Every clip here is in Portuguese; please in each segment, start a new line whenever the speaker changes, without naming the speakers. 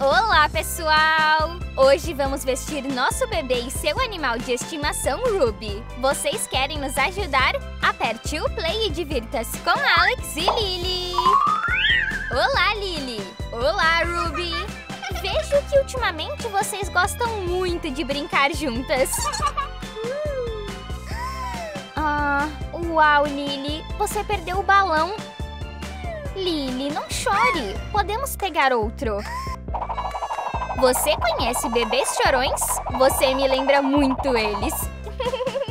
Olá, pessoal! Hoje vamos vestir nosso bebê e seu animal de estimação, Ruby. Vocês querem nos ajudar? Aperte o play e divirta-se com Alex e Lily! Olá, Lily! Olá, Ruby! Vejo que ultimamente vocês gostam muito de brincar juntas. Ah, uau, Lily! Você perdeu o balão. Lily, não chore. Podemos pegar outro. Você conhece bebês chorões? Você me lembra muito eles.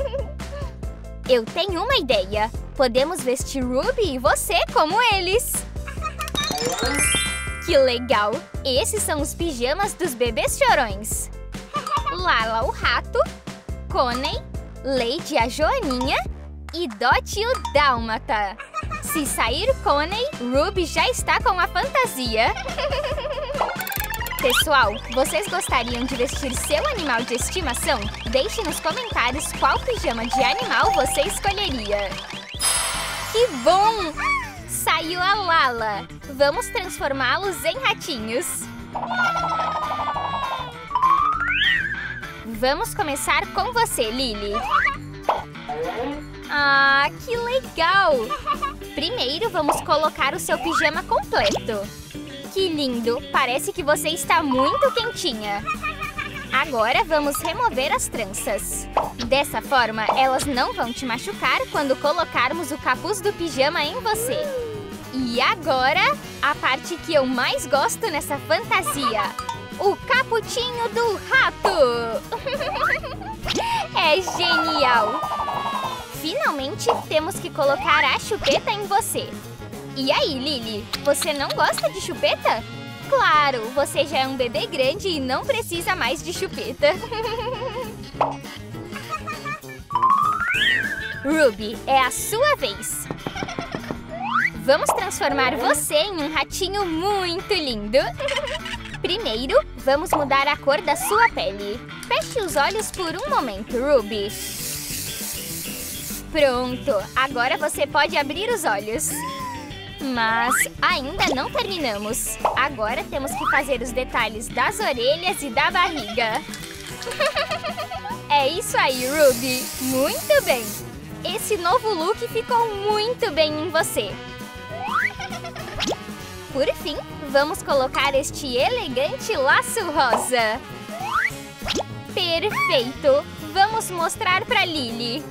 Eu tenho uma ideia. Podemos vestir Ruby e você como eles. Que legal! Esses são os pijamas dos bebês chorões. Lala o rato, Coney, Lady a Joaninha e Dot o Dálmata. Se sair Coney, Ruby já está com a fantasia. Pessoal, vocês gostariam de vestir seu animal de estimação? Deixe nos comentários qual pijama de animal você escolheria. Que bom! Saiu a Lala. Vamos transformá-los em ratinhos. Vamos começar com você, Lily. Ah, que legal! Primeiro, vamos colocar o seu pijama completo. Que lindo! Parece que você está muito quentinha. Agora vamos remover as tranças. Dessa forma, elas não vão te machucar quando colocarmos o capuz do pijama em você. E agora, a parte que eu mais gosto nessa fantasia. O caputinho do rato! é genial! Finalmente, temos que colocar a chupeta em você. E aí, Lily, você não gosta de chupeta? Claro, você já é um bebê grande e não precisa mais de chupeta. Ruby, é a sua vez. Vamos transformar você em um ratinho muito lindo. Primeiro, vamos mudar a cor da sua pele. Feche os olhos por um momento, Ruby. Pronto, agora você pode abrir os olhos. Mas ainda não terminamos. Agora temos que fazer os detalhes das orelhas e da barriga. é isso aí, Ruby. Muito bem. Esse novo look ficou muito bem em você. Por fim, vamos colocar este elegante laço rosa. Perfeito! Vamos mostrar para Lily.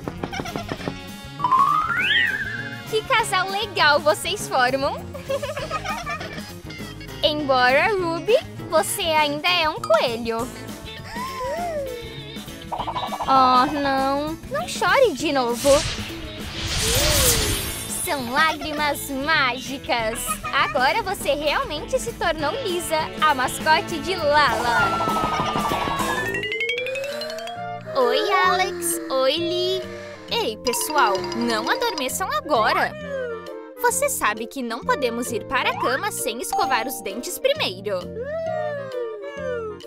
Que casal legal vocês formam! Embora, Ruby, você ainda é um coelho. Oh, não. Não chore de novo. São lágrimas mágicas. Agora você realmente se tornou Lisa, a mascote de Lala. Oi, Alex. Oi, Lee. Ei, pessoal, não adormeçam agora! Você sabe que não podemos ir para a cama sem escovar os dentes primeiro.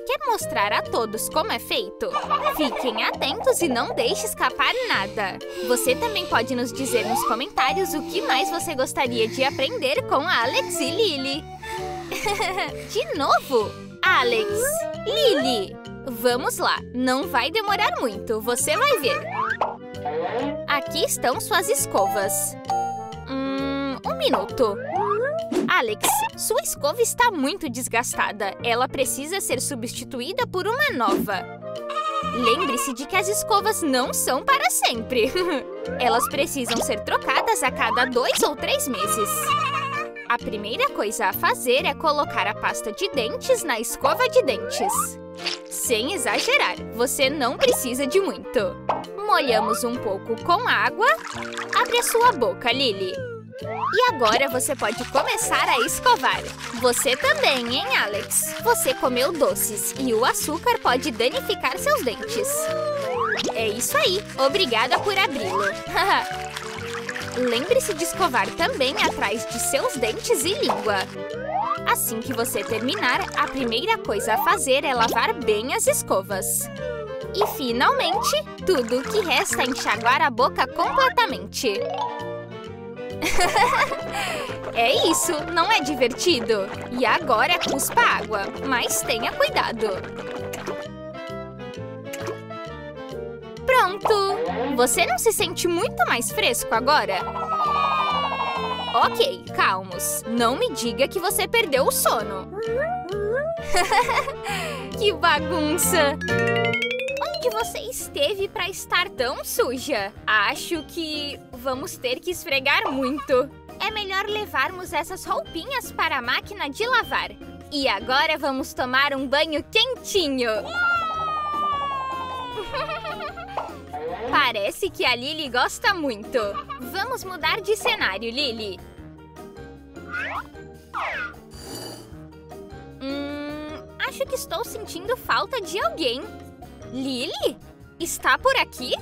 Quer mostrar a todos como é feito? Fiquem atentos e não deixe escapar nada! Você também pode nos dizer nos comentários o que mais você gostaria de aprender com Alex e Lily. de novo! Alex, Lily! Vamos lá, não vai demorar muito, você vai ver! Aqui estão suas escovas. Hum, um minuto. Alex, sua escova está muito desgastada. Ela precisa ser substituída por uma nova. Lembre-se de que as escovas não são para sempre. Elas precisam ser trocadas a cada dois ou três meses. A primeira coisa a fazer é colocar a pasta de dentes na escova de dentes. Sem exagerar, você não precisa de muito. Molhamos um pouco com água. Abre a sua boca, Lily. E agora você pode começar a escovar. Você também, hein, Alex? Você comeu doces e o açúcar pode danificar seus dentes. É isso aí. Obrigada por abri-lo. Lembre-se de escovar também atrás de seus dentes e língua. Assim que você terminar, a primeira coisa a fazer é lavar bem as escovas. E, finalmente, tudo o que resta é enxaguar a boca completamente. é isso, não é divertido? E agora cuspa água, mas tenha cuidado. Pronto! Você não se sente muito mais fresco agora? Ok, calmos. Não me diga que você perdeu o sono. que bagunça! Onde você esteve para estar tão suja? Acho que vamos ter que esfregar muito. É melhor levarmos essas roupinhas para a máquina de lavar. E agora vamos tomar um banho quentinho. Parece que a Lily gosta muito. Vamos mudar de cenário, Lily. Hum, acho que estou sentindo falta de alguém. Lily? Está por aqui?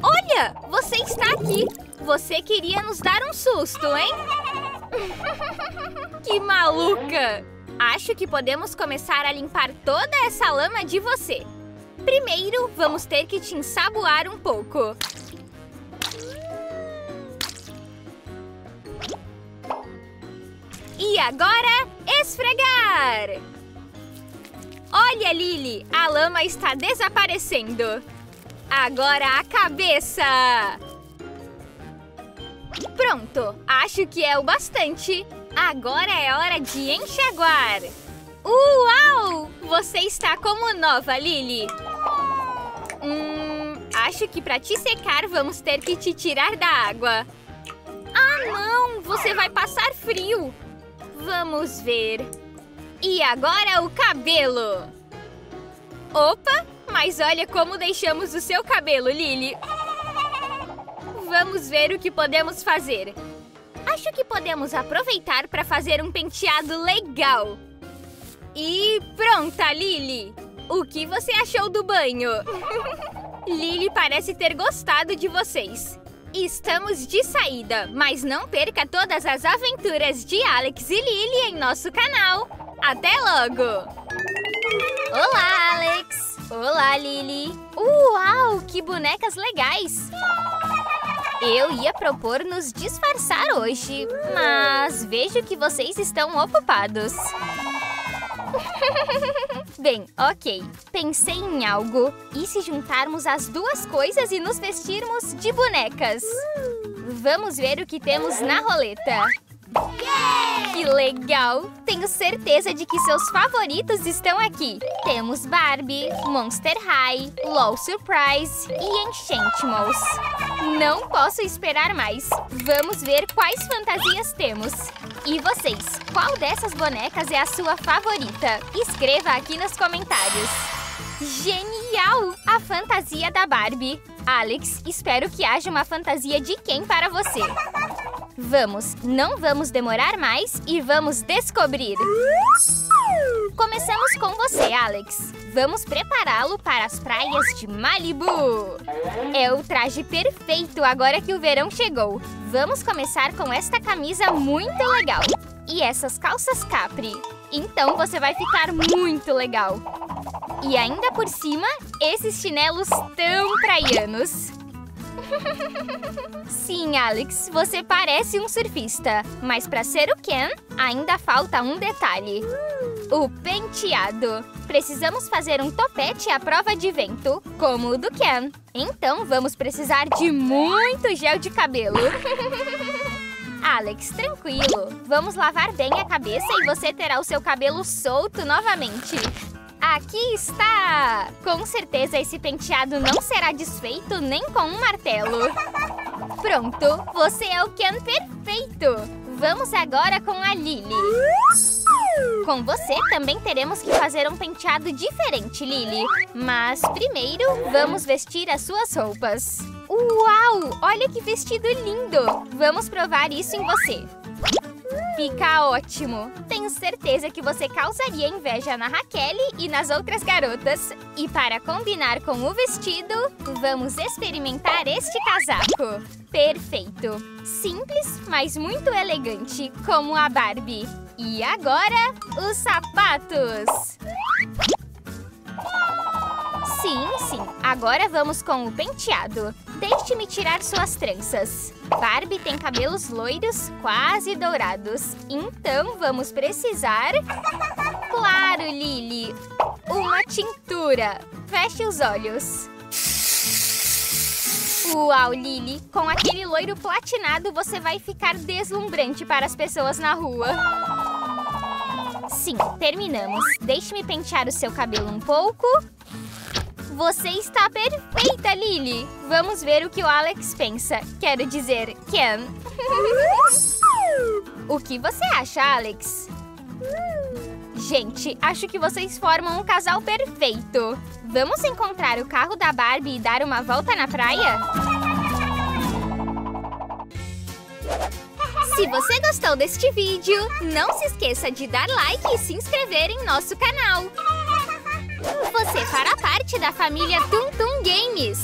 Olha, você está aqui. Você queria nos dar um susto, hein? que maluca! Acho que podemos começar a limpar toda essa lama de você. Primeiro, vamos ter que te ensaboar um pouco. E agora, esfregar! Olha, Lily, a lama está desaparecendo. Agora a cabeça! Pronto, acho que é o bastante. Agora é hora de enxaguar. Uau! Você está como nova, Lily. Hum, acho que para te secar vamos ter que te tirar da água. Ah, não! Você vai passar frio. Vamos ver. E agora o cabelo. Opa! Mas olha como deixamos o seu cabelo, Lily. Vamos ver o que podemos fazer. Acho que podemos aproveitar para fazer um penteado legal. E pronta, Lily! O que você achou do banho? Lily parece ter gostado de vocês. Estamos de saída, mas não perca todas as aventuras de Alex e Lily em nosso canal. Até logo! Olá! Olá, Lily! Uau, que bonecas legais! Eu ia propor nos disfarçar hoje, mas vejo que vocês estão ocupados. Bem, ok. Pensei em algo. E se juntarmos as duas coisas e nos vestirmos de bonecas? Vamos ver o que temos na roleta. Que legal! Tenho certeza de que seus favoritos estão aqui. Temos Barbie, Monster High, LOL Surprise e Enchantimals. Não posso esperar mais. Vamos ver quais fantasias temos. E vocês, qual dessas bonecas é a sua favorita? Escreva aqui nos comentários. Genial! A fantasia da Barbie. Alex, espero que haja uma fantasia de quem para você? Vamos, não vamos demorar mais e vamos descobrir! Começamos com você, Alex. Vamos prepará-lo para as praias de Malibu. É o traje perfeito agora que o verão chegou. Vamos começar com esta camisa muito legal. E essas calças capri. Então você vai ficar muito legal. E ainda por cima, esses chinelos tão praianos. Sim, Alex, você parece um surfista. Mas para ser o Ken, ainda falta um detalhe. O penteado. Precisamos fazer um topete à prova de vento, como o do Ken. Então vamos precisar de muito gel de cabelo. Alex, tranquilo. Vamos lavar bem a cabeça e você terá o seu cabelo solto novamente. Aqui está! Com certeza esse penteado não será desfeito nem com um martelo. Pronto, você é o Ken perfeito! Vamos agora com a Lily. Com você também teremos que fazer um penteado diferente, Lily. Mas primeiro, vamos vestir as suas roupas. Uau! Olha que vestido lindo! Vamos provar isso em você. Fica ótimo! Tenho certeza que você causaria inveja na Raquel e nas outras garotas. E para combinar com o vestido, vamos experimentar este casaco. Perfeito! Simples, mas muito elegante, como a Barbie. E agora, os sapatos! Sim, sim. Agora vamos com o penteado. Deixe-me tirar suas tranças. Barbie tem cabelos loiros quase dourados. Então vamos precisar... Claro, Lily! Uma tintura. Feche os olhos. Uau, Lily! Com aquele loiro platinado, você vai ficar deslumbrante para as pessoas na rua. Sim, terminamos. Deixe-me pentear o seu cabelo um pouco. Você está perfeita, Lily! Vamos ver o que o Alex pensa. Quero dizer, Ken. o que você acha, Alex? Gente, acho que vocês formam um casal perfeito. Vamos encontrar o carro da Barbie e dar uma volta na praia? Se você gostou deste vídeo, não se esqueça de dar like e se inscrever em nosso canal. Você fará parte da família Tum Tum Games.